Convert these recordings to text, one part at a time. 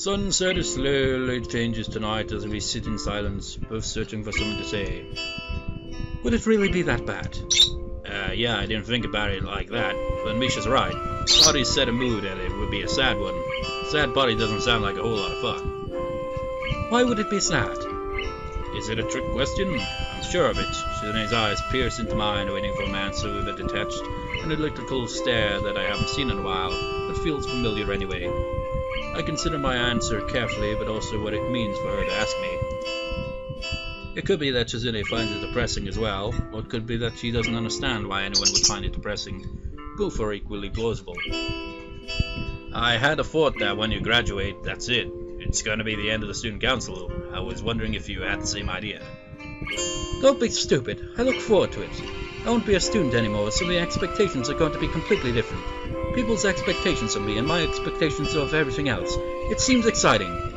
Sunset is slowly changes tonight as we sit in silence, both searching for something to say. Would it really be that bad? Uh, yeah, I didn't think about it like that, but Misha's right. Body set a mood and it would be a sad one. Sad body doesn't sound like a whole lot of fun. Why would it be sad? Is it a trick question? I'm sure of it. Shizune's eyes pierce into mine, waiting for an answer with a detached, analytical stare that I haven't seen in a while, but feels familiar anyway. I consider my answer carefully, but also what it means for her to ask me. It could be that Shizune finds it depressing as well, or it could be that she doesn't understand why anyone would find it depressing. Both are equally plausible. I had a thought that when you graduate, that's it. It's gonna be the end of the student council. I was wondering if you had the same idea. Don't be stupid. I look forward to it. I won't be a student anymore, so the expectations are going to be completely different. People's expectations of me and my expectations of everything else. It seems exciting.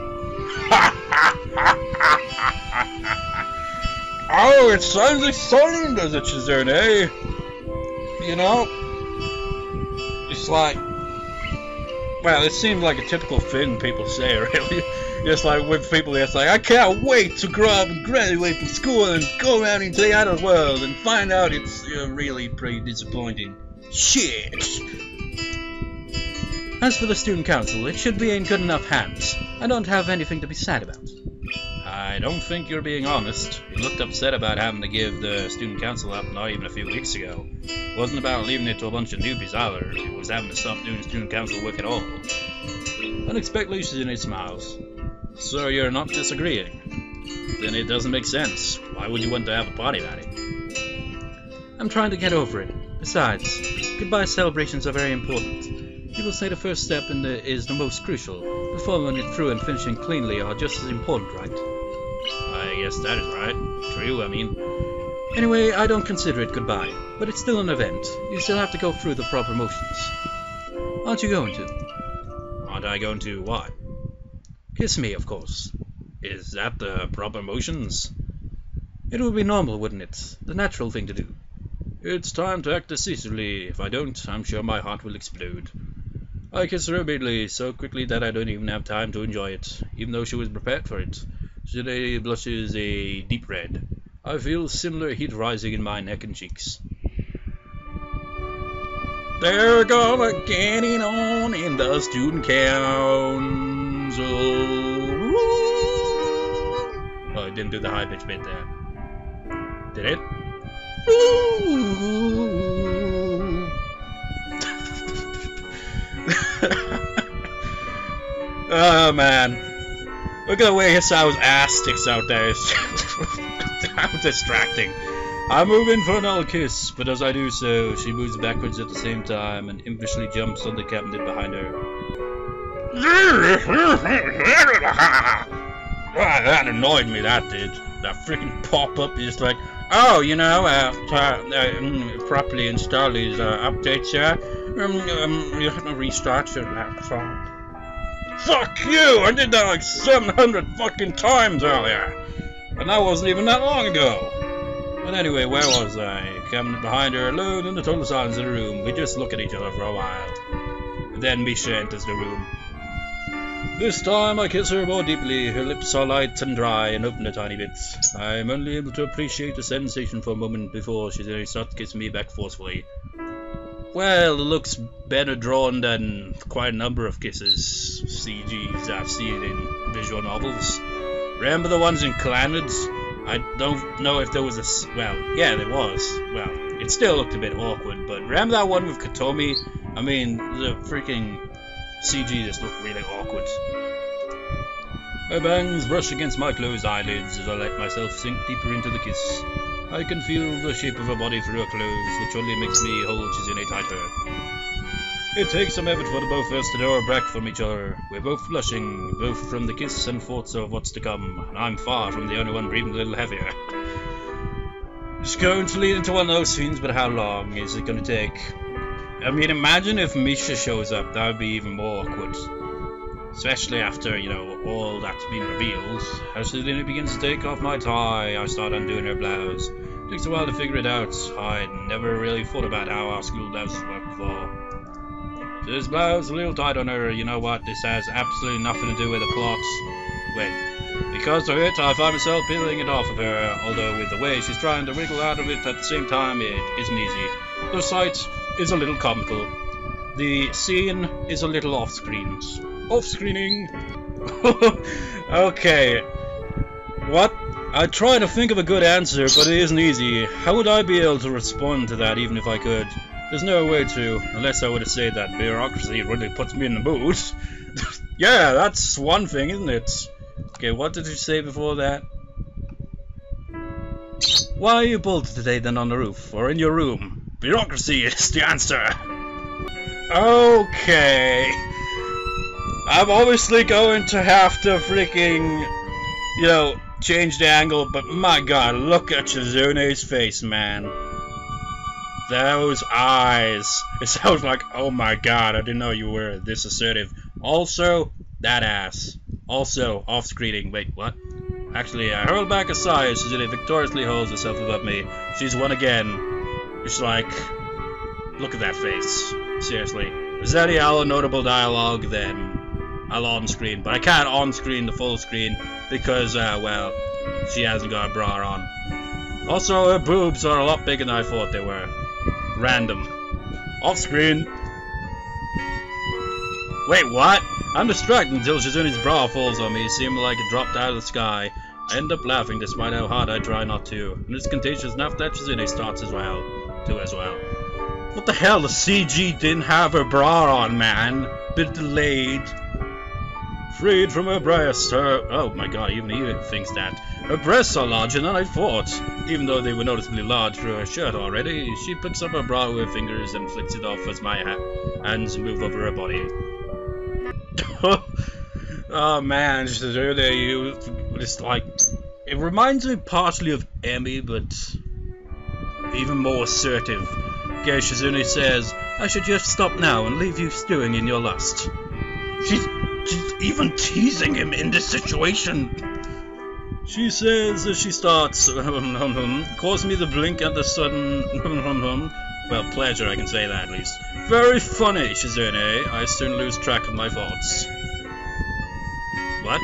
oh, it sounds exciting, does it, Shizune? Eh? You know, it's like, well, it seems like a typical thing people say, really. Just like with people, it's like, I can't wait to grow up and graduate from school and go around into the outer world and find out it's uh, really pretty disappointing. Shit! As for the student council, it should be in good enough hands. I don't have anything to be sad about. I don't think you're being honest. You looked upset about having to give the student council up not even a few weeks ago. It wasn't about leaving it to a bunch of newbies either. It was having to stop doing student council work at all. Unexpectedly, Shizune smiles. So you're not disagreeing? Then it doesn't make sense. Why would you want to have a party about it? I'm trying to get over it. Besides, goodbye celebrations are very important. People say the first step in the, is the most crucial, but following it through and finishing cleanly are just as important, right? I guess that is right. True, I mean. Anyway, I don't consider it goodbye, but it's still an event. You still have to go through the proper motions. Aren't you going to? Aren't I going to what? Kiss me, of course. Is that the proper motions? It would be normal, wouldn't it? The natural thing to do. It's time to act decisively. If I don't, I'm sure my heart will explode. I kiss her immediately, so quickly that I don't even have time to enjoy it, even though she was prepared for it. Shizune blushes a deep red. I feel similar heat rising in my neck and cheeks. They're gonna getting on in the student Oh, I didn't do the high pitch bit there. Did it? oh man. Look at the way Hisao's ass sticks out there. How distracting. I move in for another kiss, but as I do so, she moves backwards at the same time and impishly jumps on the cabinet behind her. that annoyed me, that did. That freaking pop-up is like, oh, you know, uh, to, uh, properly install these uh, updates, yeah? Um, um, you have to restart your laptop. Fuck you! I did that like 700 fucking times earlier! And that wasn't even that long ago! But anyway, where was I? Cabinet behind her, alone in the total silence of the room. We just look at each other for a while. Then Misha enters the room. This time I kiss her more deeply. Her lips are light and dry and open a tiny bit. I am only able to appreciate the sensation for a moment before she starts kissing me back forcefully. Well, it looks better drawn than quite a number of kisses CGs I've seen in visual novels. Remember the ones in Clannad? I don't know if there was a... well, yeah, there was. Well, it still looked a bit awkward, but remember that one with Kotomi? I mean, the freaking CG just looked really awkward. Her bangs brush against my closed eyelids as I let myself sink deeper into the kiss. I can feel the shape of her body through her clothes, which only makes me hold Shizune tighter. It takes some effort for the both of us to draw back from each other. We're both blushing, both from the kiss and thoughts of what's to come, and I'm far from the only one breathing a little heavier. It's going to lead into one of those scenes, but how long is it going to take? I mean, imagine if Misha shows up, that would be even more awkward. Especially after, you know, all that's been revealed. As Selena begins to take off my tie, I start undoing her blouse. It takes a while to figure it out. I'd never really thought about how our school blouses work before. This blouse a little tight on her. You know what? This has absolutely nothing to do with the plot. Wait. Because of it, I find myself peeling it off of her, although with the way she's trying to wiggle out of it at the same time, it isn't easy. The sight is a little comical. The scene is a little off-screen. Off-screening? okay. What? I try to think of a good answer, but it isn't easy. How would I be able to respond to that even if I could? There's no way to, unless I were to say that bureaucracy really puts me in the mood. yeah, that's one thing, isn't it? Okay, what did you say before that? Why are you bolted today then on the roof, or in your room? Bureaucracy is the answer! Okay. I'm obviously going to have to freaking, you know, change the angle, but my god, look at Shizune's face, man. Those eyes. It sounds like, oh my god, I didn't know you were this assertive. Also, that ass. Also, off-screening. Wait, what? Actually, I hurl back a sigh as Shizune victoriously holds herself above me. She's won again. It's like, look at that face. Seriously. Is that a notable dialogue? Then I'll on-screen. But I can't on-screen the full screen because, uh, well, she hasn't got a bra on. Also, her boobs are a lot bigger than I thought they were. Random. Off-screen. Wait, what? I'm distracted until Shizune's bra falls on me, seeming like it dropped out of the sky. I end up laughing despite how hard I try not to, and it's contagious enough that Shizune starts as well, too as well. What the hell, the CG didn't have her bra on, man. Bit delayed. Freed from her breasts, her... Oh my god, even he thinks that. Her breasts are larger than I thought. Even though they were noticeably large through her shirt already, she picks up her bra with her fingers and flicks it off as my ha hands move over her body. oh man, just really, you just like it reminds me partially of Emi, but even more assertive. Okay, Shizune says, I should just stop now and leave you stewing in your lust. She's, she's even teasing him in this situation. She says as she starts, causing me to blink at the sudden, well, pleasure, I can say that at least. Very funny, Shizune. I soon lose track of my thoughts. What?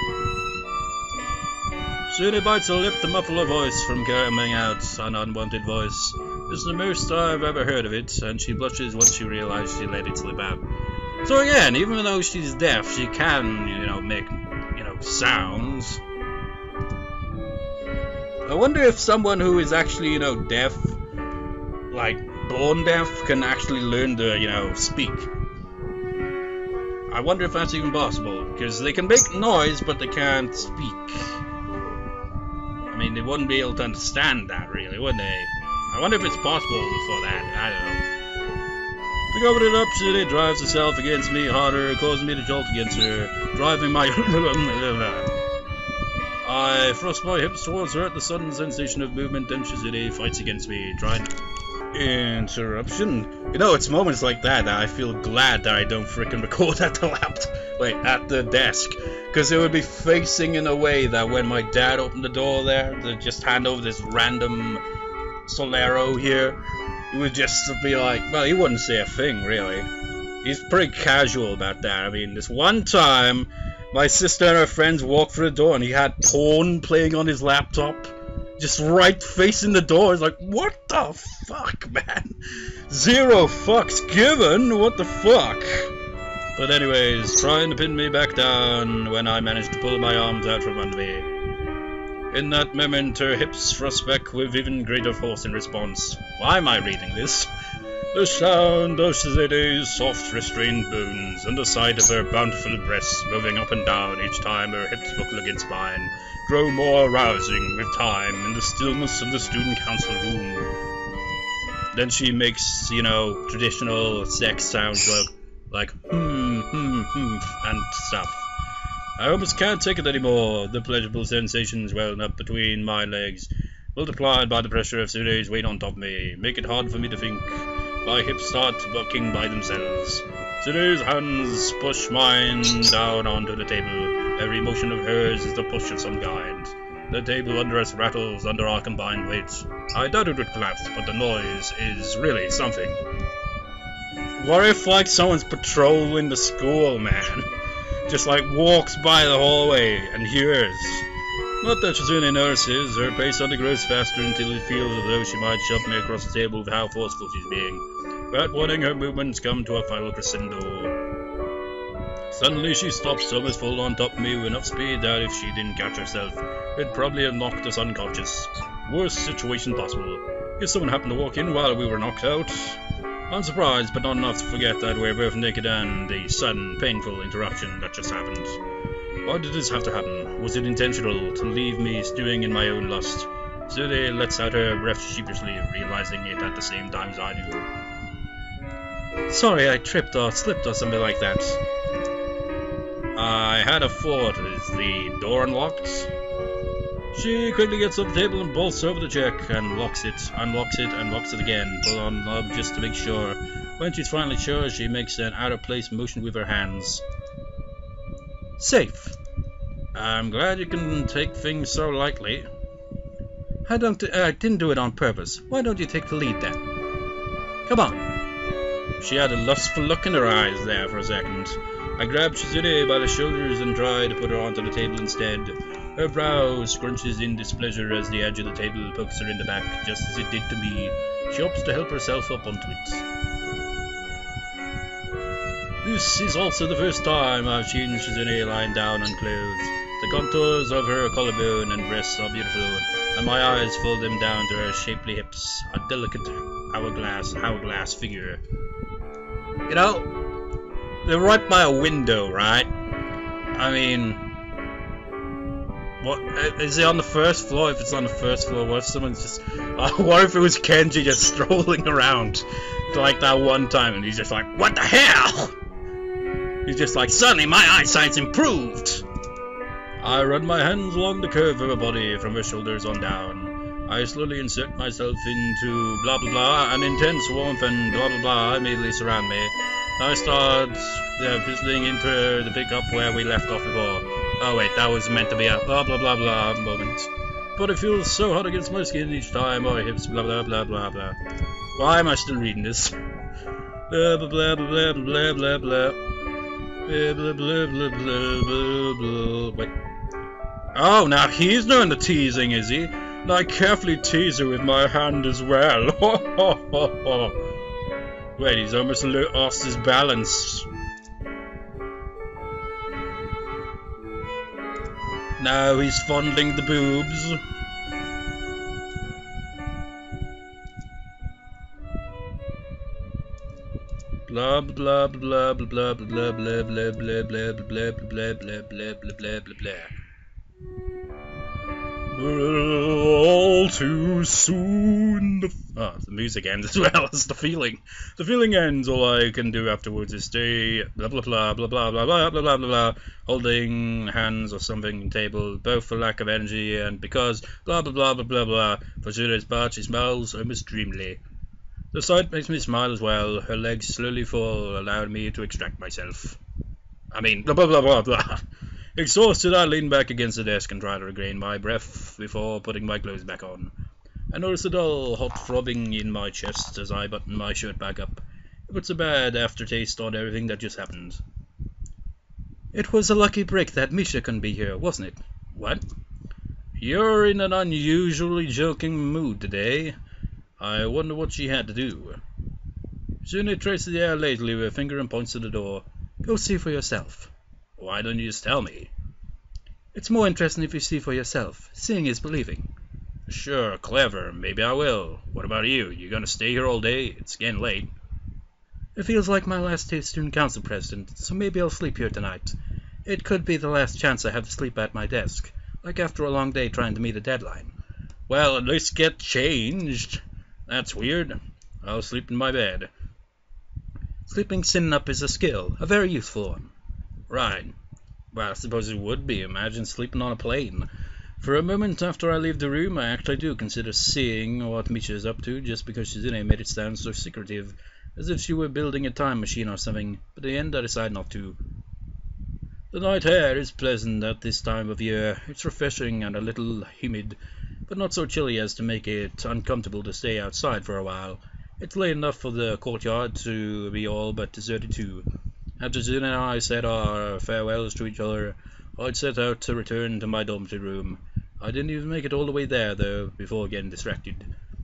Shizune bites her lip to muffle her voice from coming out, an unwanted voice. It's the most I've ever heard of it, and she blushes once she realizes she let it slip out. So again, even though she's deaf, she can, you know, make, you know, sounds. I wonder if someone who is actually, you know, deaf, like born deaf, can actually learn to, you know, speak. I wonder if that's even possible, because they can make noise, but they can't speak. I mean, they wouldn't be able to understand that, really, would they? I wonder if it's possible for that. I don't know. To cover it up, City drives herself against me harder, causing me to jolt against her, driving my... I thrust my hips towards her at the sudden sensation of movement, and Shizune fights against me, trying interruption. You know, it's moments like that that I feel glad that I don't freaking record at the laptop. Wait, at the desk. Because it would be facing in a way that when my dad opened the door there to just hand over this random Solero here, he would just be like, well, he wouldn't say a thing, really. He's pretty casual about that. I mean, this one time, my sister and her friends walked through the door and he had porn playing on his laptop just right facing the door. It's like, what the fuck, man? Zero fucks given? What the fuck? But anyways, trying to pin me back down when I managed to pull my arms out from under me. In that moment, her hips thrust back with even greater force in response. Why am I reading this? The sound of Shizune's soft, restrained bones, and the sight of her bountiful breasts moving up and down each time her hips buckle against mine, grow more arousing with time in the stillness of the student council room. Then she makes, you know, traditional sex sounds like, like hmm, hmm, hmm, and stuff. I almost can't take it anymore. The pleasurable sensations welling up between my legs, multiplied by the pressure of Shizune's weight on top of me, make it hard for me to think. My hips start bucking by themselves. Shizune's hands push mine down onto the table. Every motion of hers is the push of some kind. The table under us rattles under our combined weight. I doubt it would collapse, but the noise is really something. What if like someone's patrolling the school, man? Just like walks by the hallway and hears. Not that Shizune notices, her pace only grows faster until it feels as though she might shove me across the table with how forceful she's being. But warning her movements come to a final crescendo. Suddenly she stops almost full on top of me with enough speed that if she didn't catch herself, it'd probably have knocked us unconscious. Worst situation possible. If someone happened to walk in while we were knocked out. I'm surprised, but not enough to forget that we're both naked and the sudden, painful interruption that just happened. Why did this have to happen? Was it intentional to leave me stewing in my own lust? Shizune lets out her breath sheepishly, realizing it at the same time as I do. Sorry, I tripped or slipped or something like that. I had a thought. Is the door unlocked? She quickly gets up the table and bolts over the check and locks it, unlocks it, and locks it again. Pull on knob just to make sure. When she's finally sure, she makes an out of place motion with her hands. Safe. I'm glad you can take things so lightly. I don't. I uh, didn't do it on purpose. Why don't you take the lead then? Come on. She had a lustful look in her eyes there for a second. I grabbed Shizune by the shoulders and tried to put her onto the table instead. Her brow scrunches in displeasure as the edge of the table pokes her in the back, just as it did to me. She hopes to help herself up onto it. This is also the first time I've seen Shizune lying down unclothed. The contours of her collarbone and breasts are beautiful, and my eyes follow them down to her shapely hips, a delicate hourglass, hourglass figure. You know, they're right by a window, right? I mean, what is it on the first floor? If it's on the first floor, what if someone's just? Uh, what if it was Kenji just strolling around like that one time, and he's just like, "What the hell?" He's just like, "Suddenly my eyesight's improved." I run my hands along the curve of her body from her shoulders on down. I slowly insert myself into blah blah blah, an intense warmth and blah blah blah immediately surround me. I start uh, visiting into the pickup where we left off before. Oh wait, that was meant to be a blah blah blah blah moment. But it feels so hot against my skin each time my hips blah blah blah blah blah. Why am I still reading this? Blah blah blah blah blah blah blah blah. Blah blah blah blah blah blah blah. Wait. Oh, now he's doing the teasing, is he? I carefully tease her with my hand as well. Wait, he's almost lost his balance. Now he's fondling the boobs. Blah blah blah blah blah blah blah blah blah blah blah blah blah blah blah blah blah all too soon. Ah, the music ends as well as the feeling. The feeling ends. All I can do afterwards is stay blah blah blah blah blah blah blah blah blah blah holding hands or something table, both for lack of energy and because blah blah blah blah blah blah. For Shizune's part, she smiles almost dreamily. The sight makes me smile as well. Her legs slowly fall, allowing me to extract myself. I mean, blah blah blah blah blah. Exhausted, I lean back against the desk and try to regain my breath before putting my clothes back on. I notice a dull, hot throbbing in my chest as I button my shirt back up. It puts a bad aftertaste on everything that just happened. It was a lucky break that Misha couldn't be here, wasn't it? What? You're in an unusually joking mood today. I wonder what she had to do. Zune traces the air lazily with a finger and points to the door. Go see for yourself. Why don't you just tell me? It's more interesting if you see for yourself. Seeing is believing. Sure, clever. Maybe I will. What about you? You gonna stay here all day? It's getting late. It feels like my last day as student council president, so maybe I'll sleep here tonight. It could be the last chance I have to sleep at my desk, like after a long day trying to meet a deadline. Well, at least get changed. That's weird. I'll sleep in my bed. Sleeping sitting up is a skill, a very useful one. Right. Well, I suppose it would be. Imagine sleeping on a plane. For a moment after I leave the room, I actually do consider seeing what Misha is up to, just because she's in it made it sound so secretive, as if she were building a time machine or something, but in the end I decide not to. The night air is pleasant at this time of year. It's refreshing and a little humid, but not so chilly as to make it uncomfortable to stay outside for a while. It's late enough for the courtyard to be all but deserted too. After and I said our farewells to each other, I'd set out to return to my dormitory room. I didn't even make it all the way there, though, before getting distracted.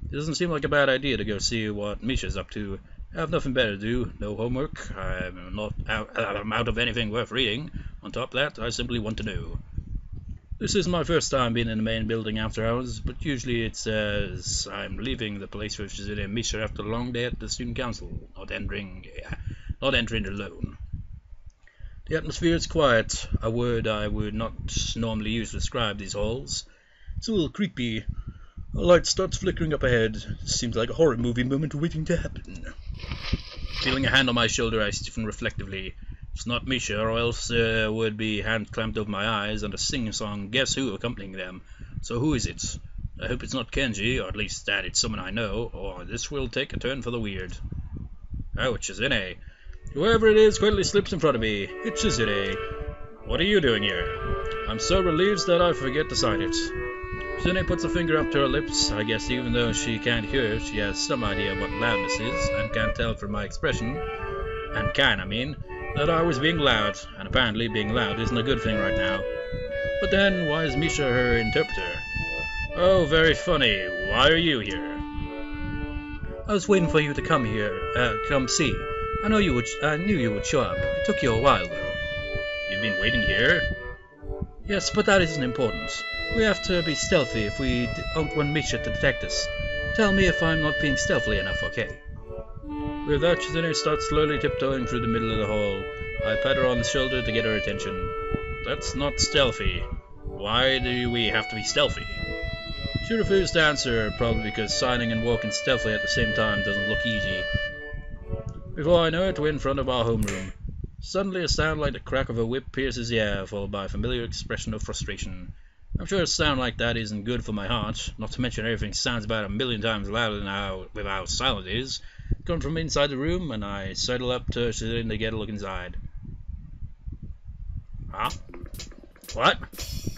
It doesn't seem like a bad idea to go see what Misha's up to. I have nothing better to do, no homework, I'm not out, I'm out of anything worth reading. On top of that, I simply want to know. This is my first time being in the main building after hours, but usually it says I'm leaving the place with Zin and Misha after a long day at the student council, not entering, not entering alone. The atmosphere is quiet, a word I would not normally use to describe these halls. It's a little creepy. A light starts flickering up ahead. Seems like a horror movie moment waiting to happen. Feeling a hand on my shoulder, I stiffen reflectively. It's not Misha, or else there uh, would be hand clamped over my eyes and a sing-song Guess Who accompanying them. So who is it? I hope it's not Kenji, or at least that it's someone I know, or this will take a turn for the weird. Oh, it's Shizune. Whoever it is quickly slips in front of me. It's Shizune. What are you doing here? I'm so relieved that I forget to sign it. Shizune puts a finger up to her lips. I guess even though she can't hear, she has some idea what loudness is, and can tell from my expression, and can, I mean, that I was being loud, and apparently being loud isn't a good thing right now. But then, why is Misha her interpreter? Oh, very funny. Why are you here? I was waiting for you to come here, uh, come see. I know you would. I knew you would show up. It took you a while, though. You've been waiting here? Yes, but that isn't important. We have to be stealthy if we don't want Misha to detect us. Tell me if I'm not being stealthy enough, okay? With that, Shizune starts slowly tiptoeing through the middle of the hall. I pat her on the shoulder to get her attention. That's not stealthy. Why do we have to be stealthy? She refused to answer, probably because signing and walking stealthily at the same time doesn't look easy. Before I know it, we're in front of our homeroom. Suddenly a sound like the crack of a whip pierces the air, followed by a familiar expression of frustration. I'm sure a sound like that isn't good for my heart, not to mention everything sounds about a million times louder than how, with how silent it is. Come from inside the room, and I settle up to Shizune to get a look inside. Huh? What?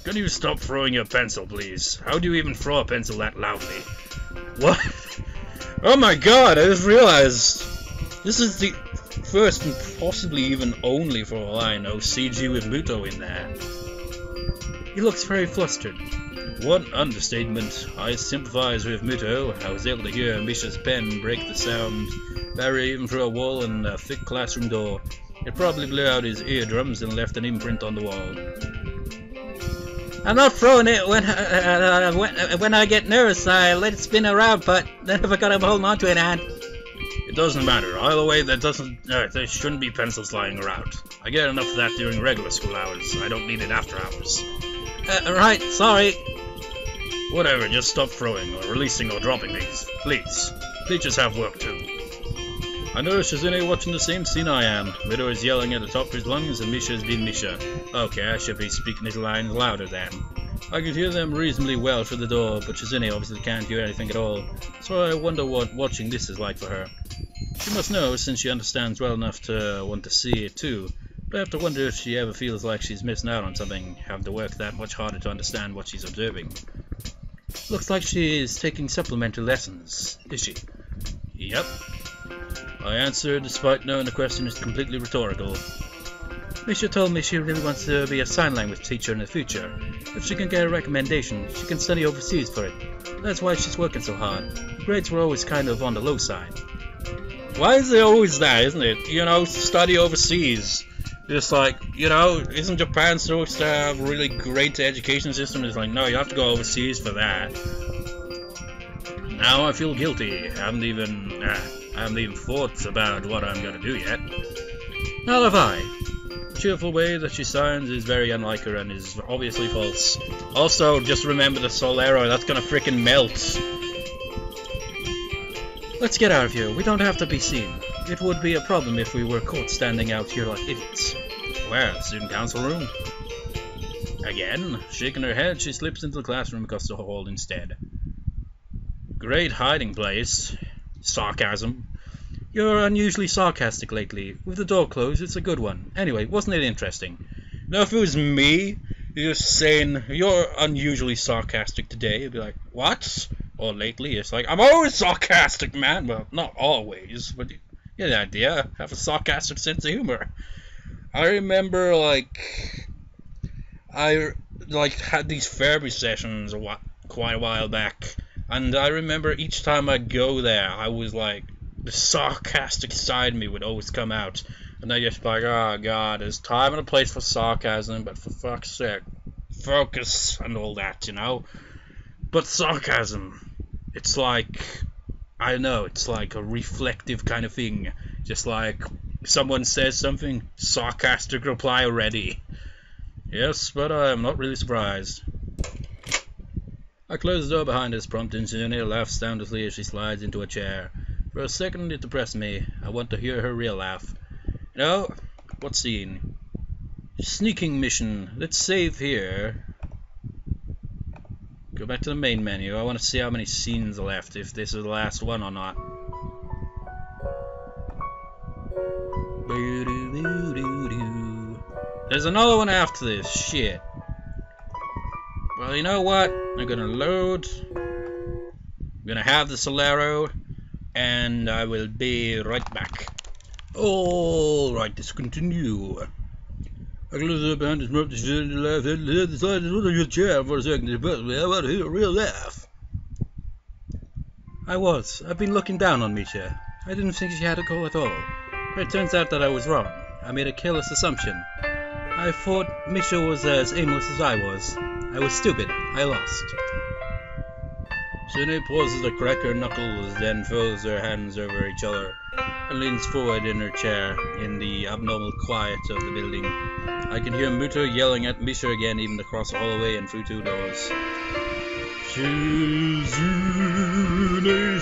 Can you stop throwing your pencil, please? How do you even throw a pencil that loudly? What? Oh my god, I just realized this is the first and possibly even only, for all I know, CG with Mutou in there. He looks very flustered. What understatement. I sympathize with Mutou. I was able to hear Misha's pen break the sound barrier even through a wall and a thick classroom door. It probably blew out his eardrums and left an imprint on the wall. I'm not throwing it when, uh, uh, uh when, uh, when I get nervous. I let it spin around, but then if I got to hold on to it and doesn't matter. Either way, that doesn't. Uh, there shouldn't be pencils lying around. I get enough of that during regular school hours. I don't need it after hours. Uh, right, sorry. Whatever, just stop throwing, or releasing, or dropping these. Please. Teachers have work too. I notice Shizune watching the same scene I am. Mido is yelling at the top of his lungs, and Misha is being Misha. Okay, I should be speaking his lines louder then. I could hear them reasonably well through the door, but Shizune obviously can't hear anything at all, so I wonder what watching this is like for her. She must know, since she understands well enough to want to see it too. But I have to wonder if she ever feels like she's missing out on something, having to work that much harder to understand what she's observing. Looks like she is taking supplementary lessons, is she? Yep. I answered, despite knowing the question is completely rhetorical. Misha told me she really wants to be a sign language teacher in the future. If she can get a recommendation, she can study overseas for it. That's why she's working so hard. Grades were always kind of on the low side. Why is it always that, isn't it? You know, study overseas. Just like, you know, isn't Japan supposed to have really great education system? It's like, no, you have to go overseas for that. Now I feel guilty. I haven't even, uh, I haven't even thought about what I'm gonna do yet. Now have I. Cheerful way that she signs is very unlike her and is obviously false. Also, just remember the Solero, that's gonna freaking melt. Let's get out of here. We don't have to be seen. It would be a problem if we were caught standing out here like idiots. Where? Student council room? Again, shaking her head, she slips into the classroom across the hall instead. Great hiding place. Sarcasm. You're unusually sarcastic lately. With the door closed, it's a good one. Anyway, wasn't it interesting? Now, if it was me, you're saying you're unusually sarcastic today, I'd be like, what? or lately. It's like I'm always sarcastic, man. Well, not always, but you get the idea. Have a sarcastic sense of humor. I remember like I like had these therapy sessions a whi- quite a while back, and I remember each time I'd go there, I was like the sarcastic side of me would always come out, and I just like, oh god, there's time and a place for sarcasm, but for fuck's sake, focus and all that, you know. But sarcasm, it's like I don't know it's like a reflective kind of thing, just like someone says something, sarcastic reply already. Yes, but I'm not really surprised. I close the door behind us, prompting Junia laughs soundlessly as she slides into a chair. For a second it depressed me. I want to hear her real laugh. No? what scene? Sneaking mission. Let's save here. Go back to the main menu. I want to see how many scenes are left, if this is the last one or not. There's another one after this. Shit. Well, you know what? I'm gonna load. I'm gonna have the Solero, and I will be right back. Alright, let's continue. I close up behind his mouth to laugh and the side of your chair for a second, but to hear a real laugh. I was. I've been looking down on Misha. I didn't think she had a goal at all. But it turns out that I was wrong. I made a careless assumption. I thought Misha was as aimless as I was. I was stupid. I lost. Sune pauses to crack her knuckles, then folds her hands over each other and leans forward in her chair in the abnormal quiet of the building. I can hear Mutou yelling at Misha again, even across the hallway and through two doors. Shizune's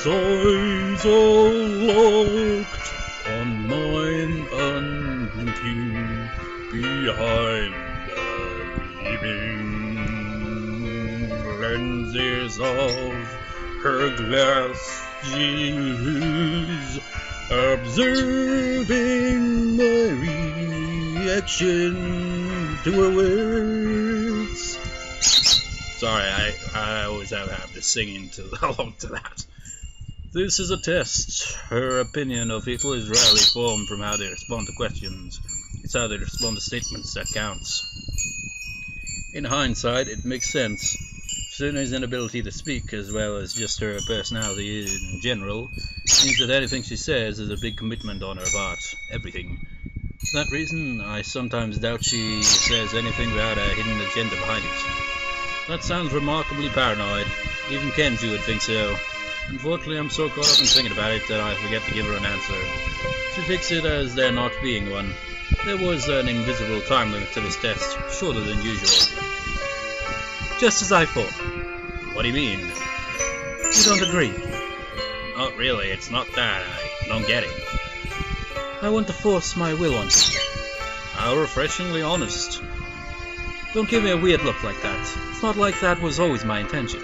eyes are locked on mine unblinking behind the gleaming lenses of her glass she's observing my reaction to her words. Sorry, I, I always have, to sing into along to that. This is a test. Her opinion of people is rarely formed from how they respond to questions. It's how they respond to statements that counts. In hindsight, it makes sense. Sune's inability to speak, as well as just her personality in general, means that anything she says is a big commitment on her part. Everything. For that reason, I sometimes doubt she says anything without a hidden agenda behind it. That sounds remarkably paranoid. Even Kenji would think so. Unfortunately, I'm so caught up in thinking about it that I forget to give her an answer. She takes it as there not being one. There was an invisible time limit to this test, shorter than usual. Just as I thought. What do you mean? You don't agree. Not really, it's not that. I don't get it. I want to force my will on you. How refreshingly honest. Don't give me a weird look like that. It's not like that was always my intention.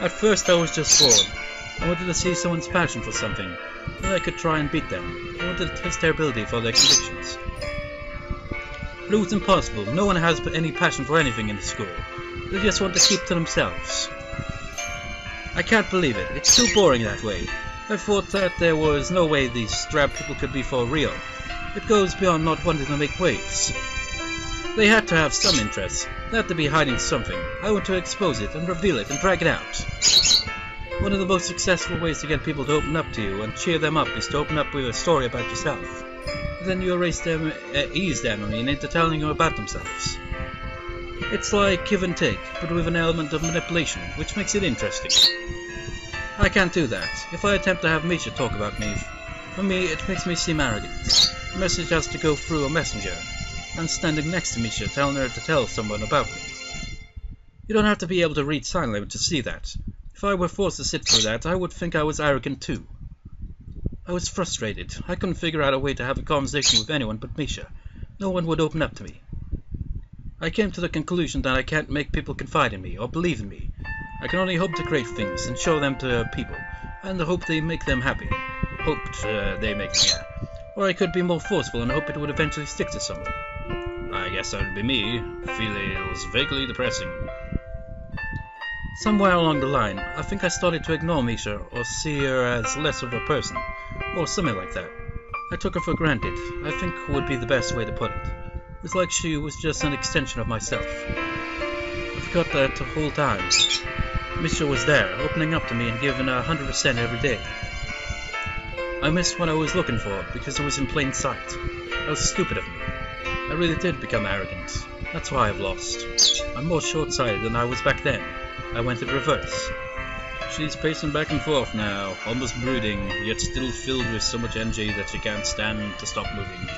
At first I was just bored. I wanted to see someone's passion for something, then I could try and beat them. I wanted to test their ability for their convictions. It was impossible. No one has any passion for anything in the school. They just want to keep to themselves. I can't believe it. It's too boring that way. I thought that there was no way these drab people could be for real. It goes beyond not wanting to make waves. They had to have some interest. They had to be hiding something. I want to expose it and reveal it and drag it out. One of the most successful ways to get people to open up to you and cheer them up is to open up with a story about yourself. Then you erase them, uh, ease them, I mean, into telling you about themselves. It's like give and take, but with an element of manipulation, which makes it interesting. I can't do that. If I attempt to have Misha talk about me, for me it makes me seem arrogant. The message has to go through a messenger. I'm standing next to Misha, telling her to tell someone about me. You don't have to be able to read sign language to see that. If I were forced to sit through that, I would think I was arrogant too. I was frustrated. I couldn't figure out a way to have a conversation with anyone but Misha. No one would open up to me. I came to the conclusion that I can't make people confide in me or believe in me. I can only hope to create things and show them to people, and hope they make them happy. Hoped uh, they make me happy. Or I could be more forceful and hope it would eventually stick to someone. I guess that would be me. Feels vaguely depressing. Somewhere along the line, I think I started to ignore Misha or see her as less of a person, or something like that. I took her for granted, I think would be the best way to put it. It was like she was just an extension of myself. I forgot that the whole time. Misha was there, opening up to me and giving a hundred percent every day. I missed what I was looking for because it was in plain sight. That was stupid of me. I really did become arrogant. That's why I've lost. I'm more short-sighted than I was back then. I went in reverse. She's pacing back and forth now, almost brooding, yet still filled with so much energy that she can't stand to stop moving.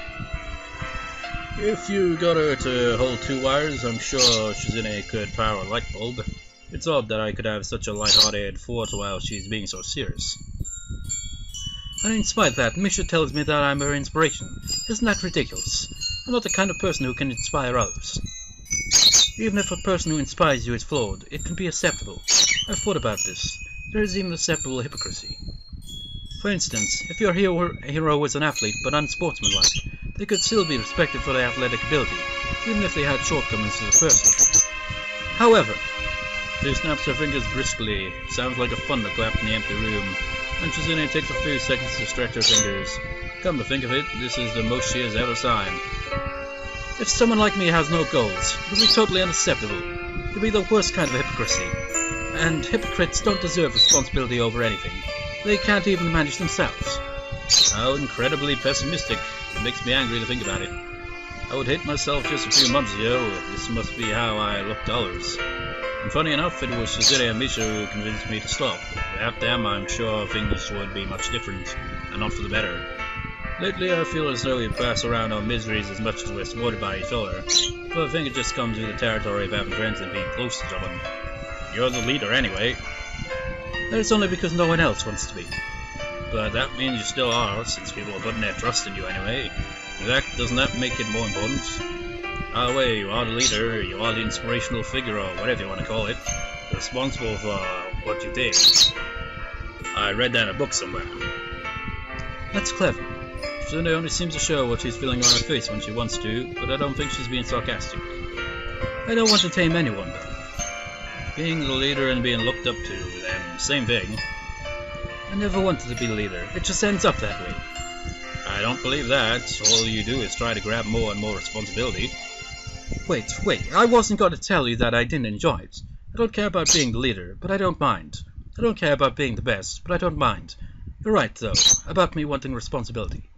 If you got her to hold two wires, I'm sure she's in a good power light bulb. It's odd that I could have such a light-hearted thought while she's being so serious. And in spite of that, Misha tells me that I'm her inspiration. Isn't that ridiculous? I'm not the kind of person who can inspire others. Even if a person who inspires you is flawed, it can be acceptable. I've thought about this. There is acceptable hypocrisy. For instance, if your hero, hero was an athlete but unsportsmanlike, they could still be respected for their athletic ability, even if they had shortcomings as a person. However, she snaps her fingers briskly. Sounds like a thunderclap in the empty room. And Shizune takes a few seconds to stretch her fingers. Come to think of it, this is the most she has ever signed. If someone like me has no goals, it would be totally unacceptable. It would be the worst kind of hypocrisy. And hypocrites don't deserve responsibility over anything. They can't even manage themselves. How incredibly pessimistic. It makes me angry to think about it. I would hate myself just a few months ago. This must be how I look to others. And funny enough, it was Shizune and Misha who convinced me to stop. Without them, I'm sure things would be much different, and not for the better. Lately, I feel as though we pass around our miseries as much as we're supported by each other, but I think it just comes with the territory of having friends and being close to someone. You're the leader anyway. That is only because no one else wants to be. But that means you still are, since people are putting their trust in you anyway. In fact, doesn't that make it more important? Ah, Either way, you are the leader, you are the inspirational figure, or whatever you want to call it, responsible for what you did. I read that in a book somewhere. That's clever. Shizune only seems to show what she's feeling on her face when she wants to, but I don't think she's being sarcastic. I don't want to tame anyone, though. Being the leader and being looked up to, then same thing. I never wanted to be the leader. It just ends up that way. I don't believe that. All you do is try to grab more and more responsibility. Wait, wait. I wasn't going to tell you that I didn't enjoy it. I don't care about being the leader, but I don't mind. I don't care about being the best, but I don't mind. You're right, though, about me wanting responsibility.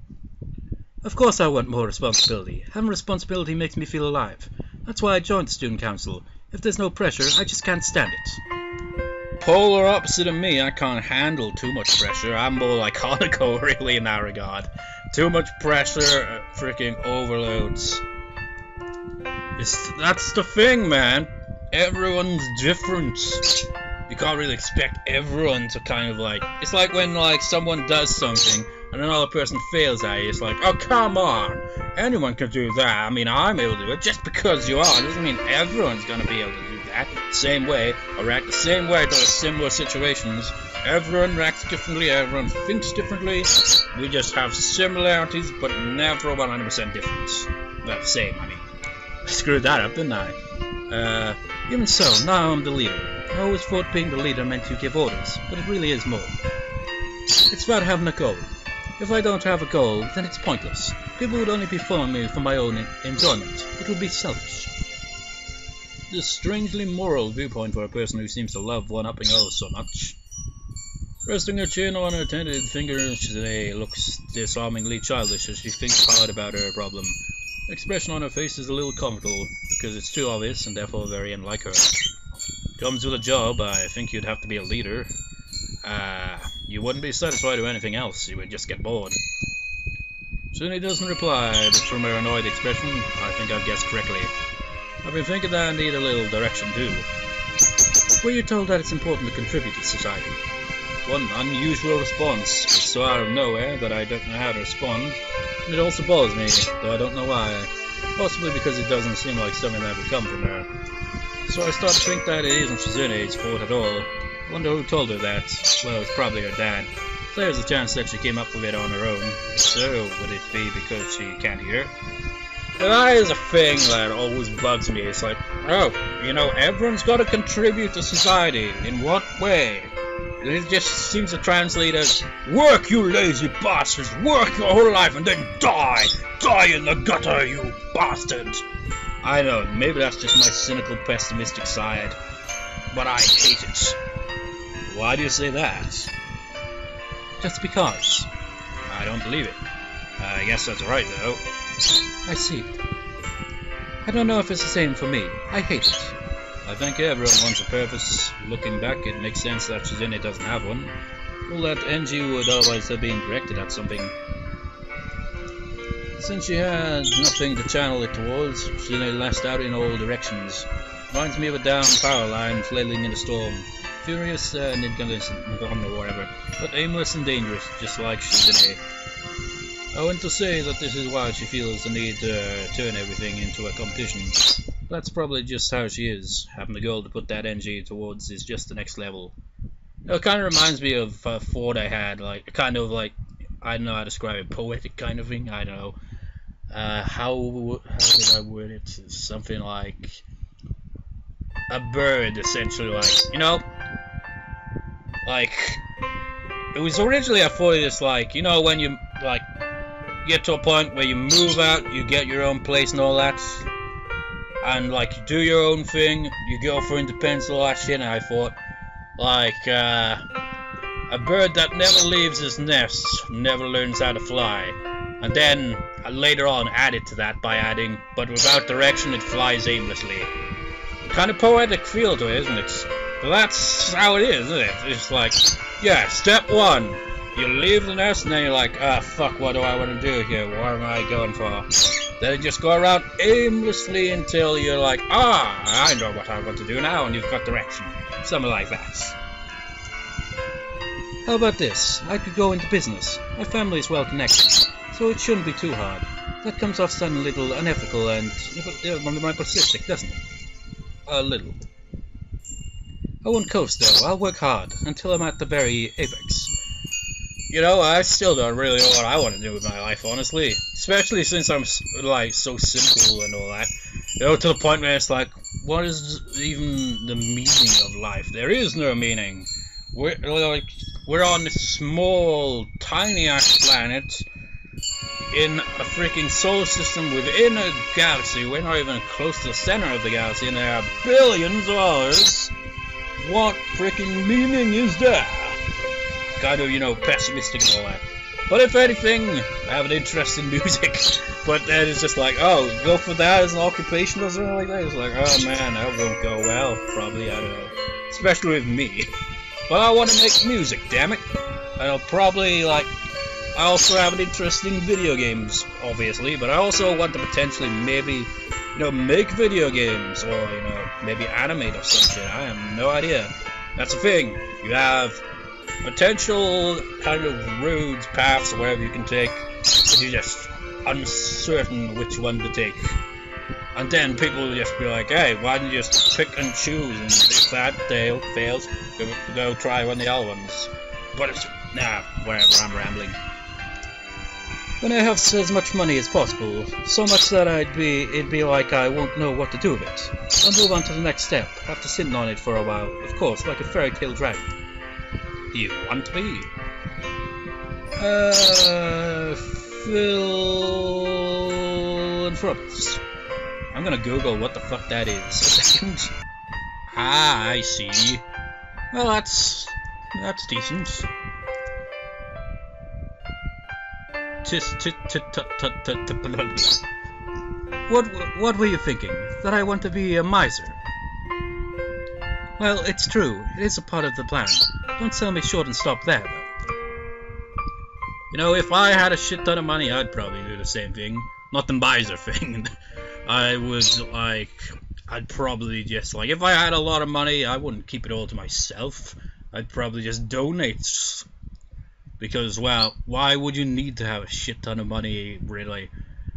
Of course I want more responsibility. Having responsibility makes me feel alive. That's why I joined the student council. If there's no pressure, I just can't stand it. Polar opposite of me, I can't handle too much pressure. I'm more like Hanako, really, in that regard. Too much pressure, uh, freaking overloads. It's, that's the thing, man. Everyone's different. You can't really expect everyone to kind of like. It's like when like someone does something and another person fails at it. It's like, oh come on, anyone can do that. I mean, I'm able to do it. Just because you are doesn't mean everyone's gonna be able to do that. Same way, or react the same way to similar situations. Everyone reacts differently. Everyone thinks differently. We just have similarities, but never 100% difference. Well, same. I mean, screwed that up, didn't I? Uh, even so, now I'm the leader. I always thought being the leader meant you give orders, but it really is more. It's about having a goal. If I don't have a goal, then it's pointless. People would only be following me for my own enjoyment. It would be selfish. This strangely moral viewpoint for a person who seems to love one-upping others so much. Resting her chin on her tended finger, she looks disarmingly childish as she thinks hard about her problem. The expression on her face is a little comical, because it's too obvious and therefore very unlike her. Comes with a job, I think you'd have to be a leader. Ah, uh, you wouldn't be satisfied with anything else, you would just get bored. Sunny doesn't reply, but from her annoyed expression, I think I've guessed correctly. I've been thinking that I need a little direction too. Were you told that it's important to contribute to society? One unusual response. So out of nowhere that I don't know how to respond. And it also bothers me, though I don't know why. Possibly because it doesn't seem like something that would come from her. So I start to think that it isn't Shizune's fault at all. I wonder who told her that. Well, it's probably her dad. There's a chance that she came up with it on her own. So, would it be because she can't hear? that is a thing that always bugs me. It's like, oh, you know, everyone's got to contribute to society. In what way? It just seems to translate as work, you lazy bastards, work your whole life and then die, die in the gutter, you bastard. I know, maybe that's just my cynical, pessimistic side, but I hate it. Why do you say that? Just because. I don't believe it. I guess that's right, though. I see. I don't know if it's the same for me. I hate it. I think everyone wants a purpose. Looking back, it makes sense that Shizune doesn't have one. All that Enji would always have been directed at something. Since she had nothing to channel it towards, Shizune lashed out in all directions. Reminds me of a down power line flailing in a storm. Furious uh, and incandescent, or whatever, but aimless and dangerous, just like Shizune. I want to say that this is why she feels the need to uh, turn everything into a competition. That's probably just how she is. Having the goal to put that energy towards is just the next level. It kind of reminds me of a thought I had, like kind of like I don't know how to describe it, poetic kind of thing. I don't know. Uh, how how did I word it? Something like a bird, essentially. Like you know, like it was originally I thought it's like you know when you like get to a point where you move out, you get your own place and all that and like you do your own thing, you go for independence, all that shit. And I thought, like uh, a bird that never leaves his nest never learns how to fly. And then uh, later on, added to that by adding, but without direction, it flies aimlessly. Kind of poetic feel to it, isn't it? But that's how it is, isn't it? It's like, yeah, step one, you leave the nest, and then you're like, ah, fuck, what do I want to do here? What am I going for? Then you just go around aimlessly until you're like, ah, I know what I want to do now, and you've got direction. Something like that. How about this? I could go into business. My family is well connected, so it shouldn't be too hard. That comes off sounding a little unethical and my narcissistic, doesn't it? A little. I won't coast though. I'll work hard until I'm at the very apex. You know, I still don't really know what I want to do with my life, honestly. Especially since I'm, like, so simple and all that. You know, to the point where it's like, what is even the meaning of life? There is no meaning. We're, like, we're on this small, tiny-ass planet in a freaking solar system within a galaxy. We're not even close to the center of the galaxy, and there are billions of others. What freaking meaning is there? kind of, you know, pessimistic and all that. But if anything, I have an interest in music. but then it's just like, oh, go for that as an occupation or something like that. It's like, oh man, that won't go well, probably, I don't know. Especially with me. But I want to make music, damn it. And I'll probably, like, I also have an interest in video games, obviously, but I also want to potentially maybe, you know, make video games, or, you know, maybe animate or some shit. I have no idea. That's the thing. You have potential kind of roads, paths, wherever you can take, but you're just uncertain which one to take. And then people will just be like, hey, why don't you just pick and choose, and if that fail, fails, go, go try one of the other ones. But it's, nah, whatever, I'm rambling. When I have as much money as possible, so much that I'd be, it'd be like I won't know what to do with it. I'll move on to the next step, after sitting on it for a while, of course, like a fairy tale dragon you want me? Uh, phil philanthropist. I'm gonna Google what the fuck that is. A second. Ah, I see. Well, that's that's decent. What what were you thinking? That I want to be a miser? Well, it's true. It is a part of the plan. Don't sell me short and stop there, though. You know, if I had a shit ton of money, I'd probably do the same thing. Not the miser thing. I was like, I'd probably just like, if I had a lot of money, I wouldn't keep it all to myself. I'd probably just donate. Because, well, why would you need to have a shit ton of money, really?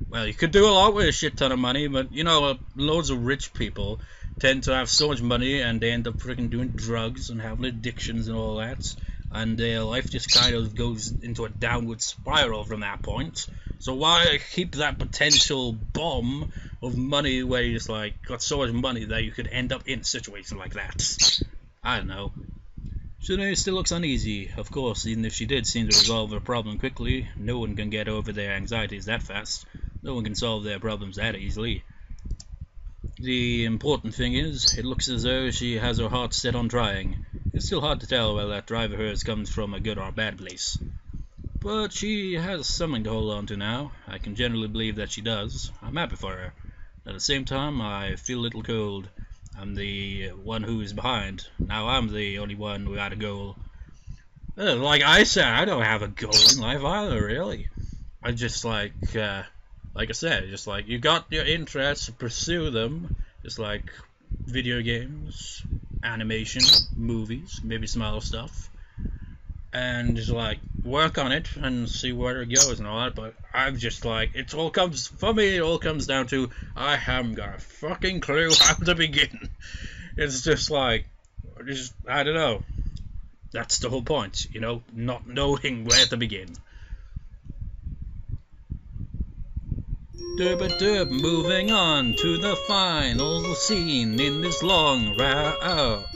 Well, you could do a lot with a shit ton of money, but, you know, uh, loads of rich people tend to have so much money and they end up freaking doing drugs and having addictions and all that. and their life just kind of goes into a downward spiral from that point. So why keep that potential bomb of money where you just like got so much money that you could end up in a situation like that? I don't know. Shizune still looks uneasy. Of course, even if she did seem to resolve her problem quickly, no one can get over their anxieties that fast. No one can solve their problems that easily. The important thing is, it looks as though she has her heart set on trying. It's still hard to tell whether that drive of hers comes from a good or a bad place. But she has something to hold on to now. I can generally believe that she does. I'm happy for her. At the same time, I feel a little cold. I'm the one who is behind. Now I'm the only one without a goal. Uh, like I said, I don't have a goal in life either, really. I just like, uh, like I said, just like you got your interests, pursue them. Just like video games, animation, movies, maybe some other stuff, and just like work on it and see where it goes and all that. But I'm just like, it all comes for me. It all comes down to I haven't got a fucking clue how to begin. It's just like, just I don't know. That's the whole point, you know, not knowing where to begin. Derb derb, moving on to the final scene in this long route.